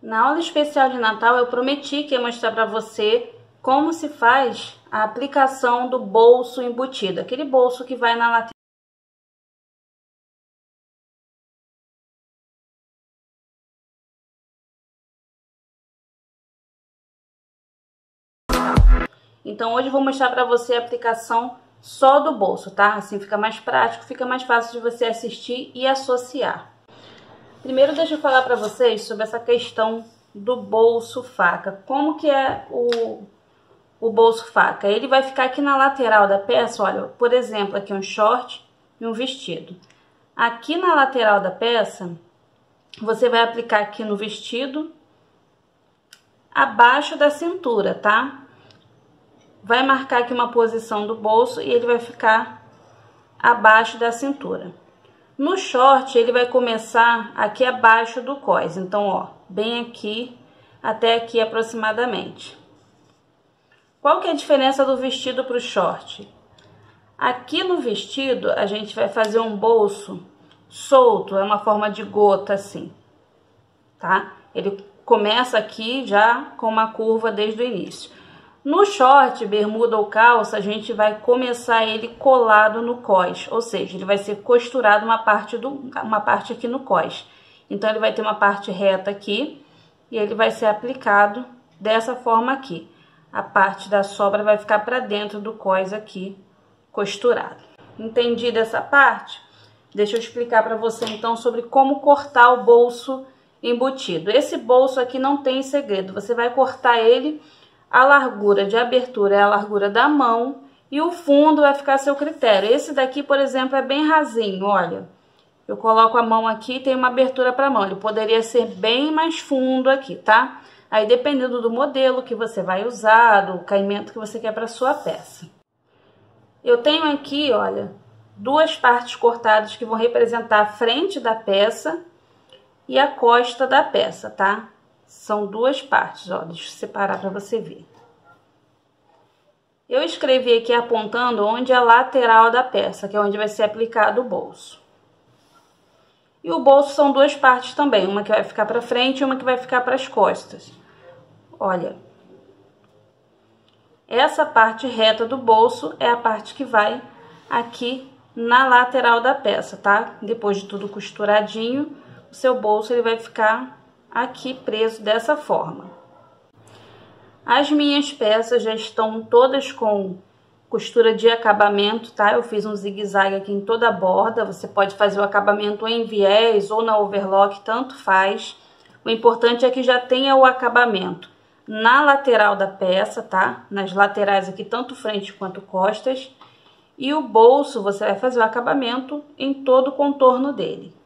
Na aula especial de Natal eu prometi que ia mostrar para você como se faz a aplicação do bolso embutido, aquele bolso que vai na lateral. Então hoje eu vou mostrar para você a aplicação só do bolso, tá? Assim fica mais prático, fica mais fácil de você assistir e associar. Primeiro deixa eu falar para vocês sobre essa questão do bolso faca. Como que é o, o bolso faca? Ele vai ficar aqui na lateral da peça, olha, por exemplo, aqui um short e um vestido. Aqui na lateral da peça, você vai aplicar aqui no vestido, abaixo da cintura, tá? Vai marcar aqui uma posição do bolso e ele vai ficar abaixo da cintura. No short, ele vai começar aqui abaixo do cós. Então, ó, bem aqui até aqui aproximadamente. Qual que é a diferença do vestido para o short? Aqui no vestido, a gente vai fazer um bolso solto, é uma forma de gota assim, tá? Ele começa aqui já com uma curva desde o início. No short, bermuda ou calça, a gente vai começar ele colado no cós, ou seja, ele vai ser costurado uma parte, do, uma parte aqui no cós. Então, ele vai ter uma parte reta aqui e ele vai ser aplicado dessa forma aqui. A parte da sobra vai ficar para dentro do cós aqui, costurado. Entendido essa parte? Deixa eu explicar para você então sobre como cortar o bolso embutido. Esse bolso aqui não tem segredo, você vai cortar ele a largura de abertura é a largura da mão e o fundo vai ficar a seu critério. Esse daqui, por exemplo, é bem rasinho, olha. Eu coloco a mão aqui e tem uma abertura para a mão. Ele poderia ser bem mais fundo aqui, tá? Aí, dependendo do modelo que você vai usar, do caimento que você quer para sua peça. Eu tenho aqui, olha, duas partes cortadas que vão representar a frente da peça e a costa da peça, tá? São duas partes, ó, deixa eu separar para você ver. Eu escrevi aqui apontando onde é a lateral da peça, que é onde vai ser aplicado o bolso. E o bolso são duas partes também, uma que vai ficar para frente e uma que vai ficar para as costas. Olha, essa parte reta do bolso é a parte que vai aqui na lateral da peça, tá? Depois de tudo costuradinho, o seu bolso ele vai ficar aqui preso dessa forma. As minhas peças já estão todas com costura de acabamento, tá? Eu fiz um zigue-zague aqui em toda a borda, você pode fazer o acabamento em viés ou na overlock, tanto faz. O importante é que já tenha o acabamento na lateral da peça, tá? Nas laterais aqui, tanto frente quanto costas. E o bolso, você vai fazer o acabamento em todo o contorno dele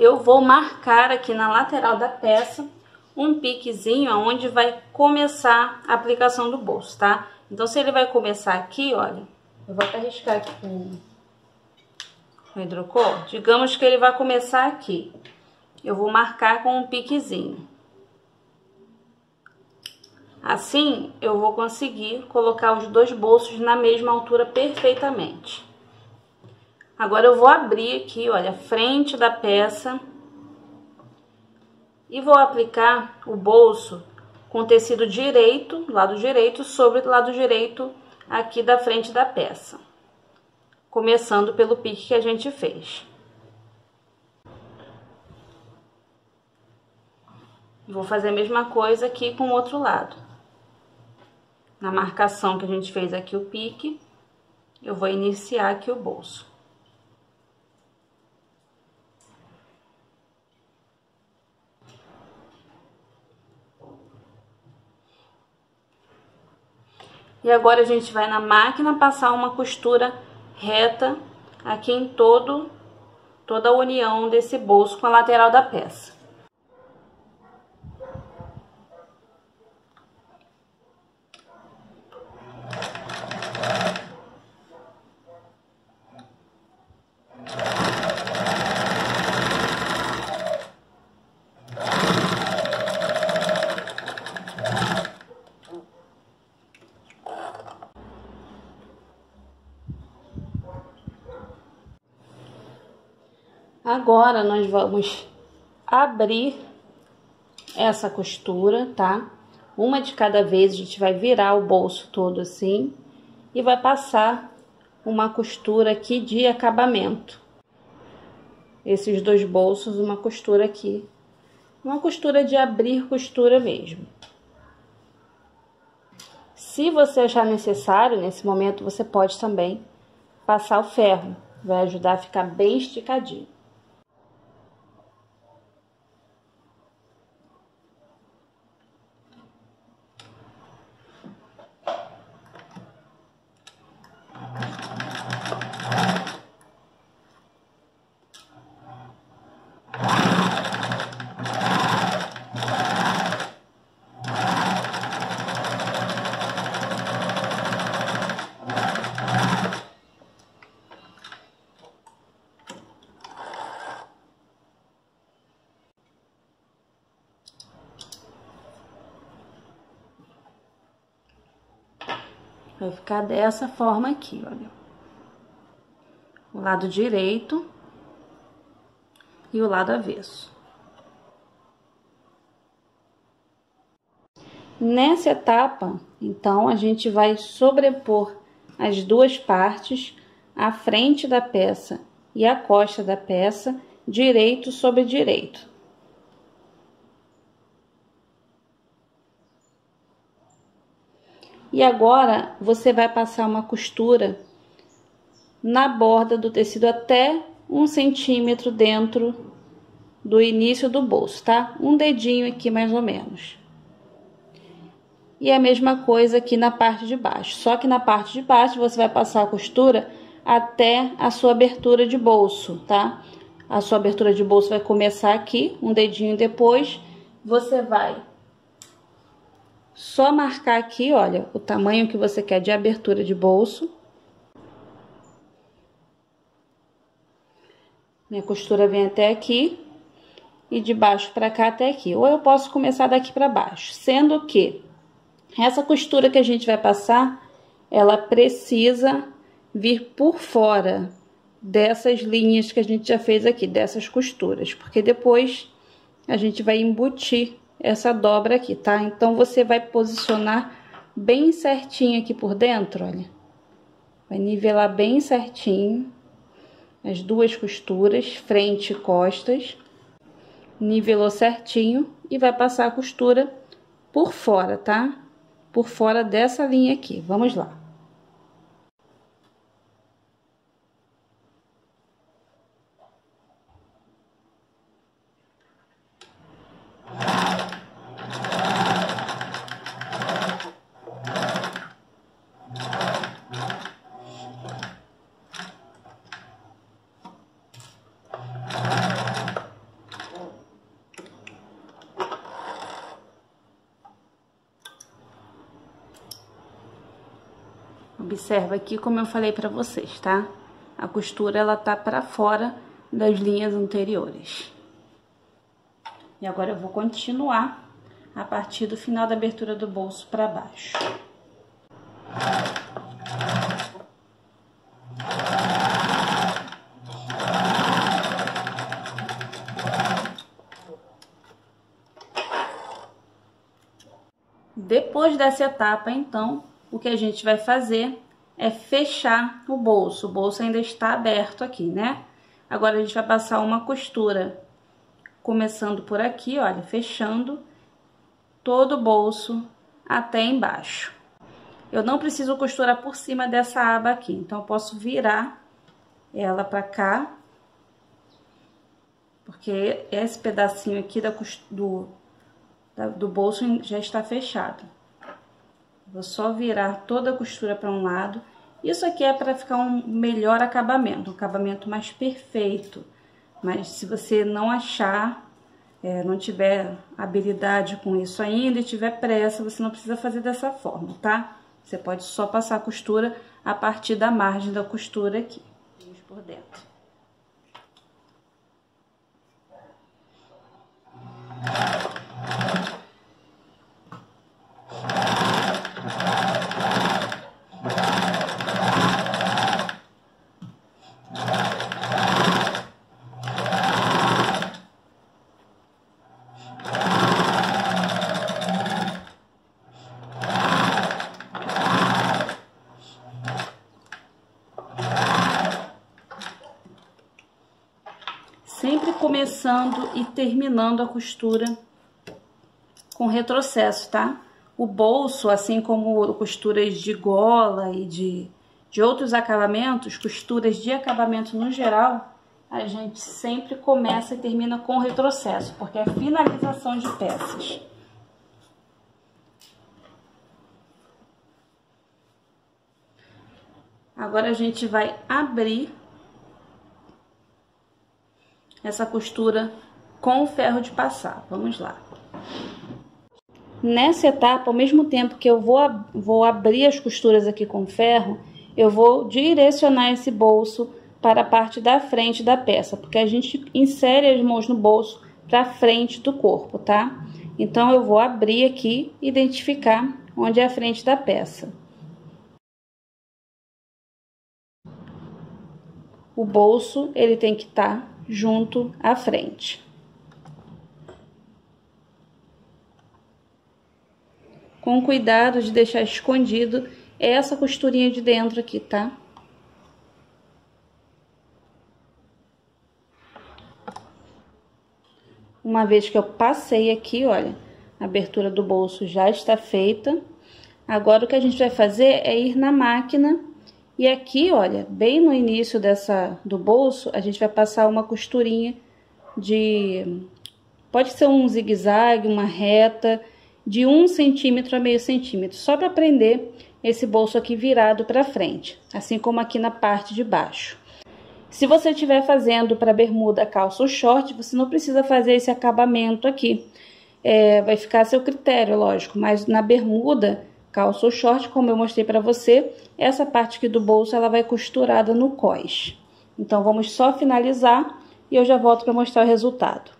eu vou marcar aqui na lateral da peça um piquezinho onde vai começar a aplicação do bolso, tá? Então, se ele vai começar aqui, olha, eu vou até aqui com o hidrocor. Digamos que ele vai começar aqui. Eu vou marcar com um piquezinho. Assim, eu vou conseguir colocar os dois bolsos na mesma altura perfeitamente. Agora eu vou abrir aqui, olha, a frente da peça e vou aplicar o bolso com tecido direito, lado direito, sobre lado direito aqui da frente da peça. Começando pelo pique que a gente fez. Vou fazer a mesma coisa aqui com o outro lado. Na marcação que a gente fez aqui o pique, eu vou iniciar aqui o bolso. E agora a gente vai na máquina passar uma costura reta aqui em todo, toda a união desse bolso com a lateral da peça. Agora nós vamos abrir essa costura, tá? Uma de cada vez, a gente vai virar o bolso todo assim e vai passar uma costura aqui de acabamento. Esses dois bolsos, uma costura aqui. Uma costura de abrir costura mesmo. Se você achar necessário, nesse momento, você pode também passar o ferro. Vai ajudar a ficar bem esticadinho. Vai ficar dessa forma aqui, olha. O lado direito e o lado avesso. Nessa etapa, então, a gente vai sobrepor as duas partes, a frente da peça e a costa da peça, direito sobre direito. E agora, você vai passar uma costura na borda do tecido até um centímetro dentro do início do bolso, tá? Um dedinho aqui mais ou menos. E a mesma coisa aqui na parte de baixo. Só que na parte de baixo você vai passar a costura até a sua abertura de bolso, tá? A sua abertura de bolso vai começar aqui, um dedinho depois, você vai só marcar aqui, olha, o tamanho que você quer de abertura de bolso. Minha costura vem até aqui e de baixo para cá até aqui. Ou eu posso começar daqui para baixo, sendo que essa costura que a gente vai passar, ela precisa vir por fora dessas linhas que a gente já fez aqui, dessas costuras, porque depois a gente vai embutir essa dobra aqui, tá? Então, você vai posicionar bem certinho aqui por dentro, olha. Vai nivelar bem certinho as duas costuras, frente e costas. Nivelou certinho e vai passar a costura por fora, tá? Por fora dessa linha aqui. Vamos lá. Observa aqui como eu falei para vocês, tá? A costura, ela tá para fora das linhas anteriores. E agora eu vou continuar a partir do final da abertura do bolso para baixo. Depois dessa etapa, então, o que a gente vai fazer é fechar o bolso. O bolso ainda está aberto aqui, né? Agora, a gente vai passar uma costura, começando por aqui, olha, fechando todo o bolso até embaixo. Eu não preciso costurar por cima dessa aba aqui, então eu posso virar ela pra cá, porque esse pedacinho aqui da, do, da, do bolso já está fechado. Vou só virar toda a costura para um lado. Isso aqui é para ficar um melhor acabamento, um acabamento mais perfeito. Mas se você não achar, é, não tiver habilidade com isso ainda e tiver pressa, você não precisa fazer dessa forma, tá? Você pode só passar a costura a partir da margem da costura aqui, por dentro. Sempre começando e terminando a costura com retrocesso, tá? O bolso, assim como costuras de gola e de, de outros acabamentos, costuras de acabamento no geral, a gente sempre começa e termina com retrocesso, porque é finalização de peças. Agora a gente vai abrir essa costura com o ferro de passar. Vamos lá. Nessa etapa, ao mesmo tempo que eu vou, vou abrir as costuras aqui com ferro, eu vou direcionar esse bolso para a parte da frente da peça, porque a gente insere as mãos no bolso para frente do corpo, tá? Então, eu vou abrir aqui e identificar onde é a frente da peça. O bolso, ele tem que estar tá junto à frente. Com cuidado de deixar escondido essa costurinha de dentro aqui, tá? Uma vez que eu passei aqui, olha, a abertura do bolso já está feita. Agora, o que a gente vai fazer é ir na máquina e aqui, olha, bem no início dessa do bolso, a gente vai passar uma costurinha de... Pode ser um zigue-zague, uma reta, de um centímetro a meio centímetro, só para prender esse bolso aqui virado para frente, assim como aqui na parte de baixo. Se você estiver fazendo para bermuda, calça ou short, você não precisa fazer esse acabamento aqui. É, vai ficar a seu critério, lógico, mas na bermuda, calça ou short, como eu mostrei para você, essa parte aqui do bolso ela vai costurada no cós. Então, vamos só finalizar e eu já volto para mostrar o resultado.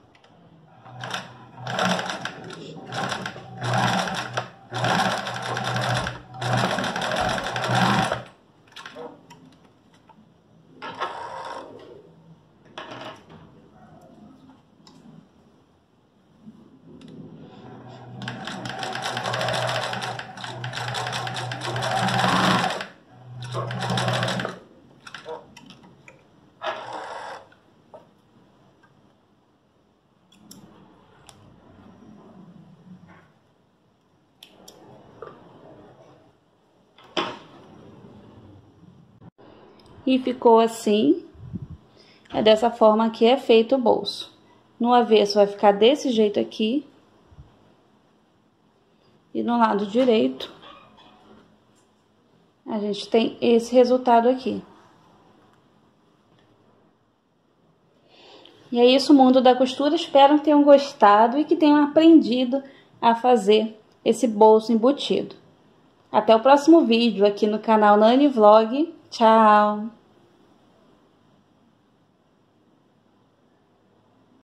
E ficou assim. É dessa forma que é feito o bolso. No avesso vai ficar desse jeito aqui. E no lado direito, a gente tem esse resultado aqui. E é isso, mundo da costura. Espero que tenham gostado e que tenham aprendido a fazer esse bolso embutido. Até o próximo vídeo aqui no canal Nani Vlog. Tchau!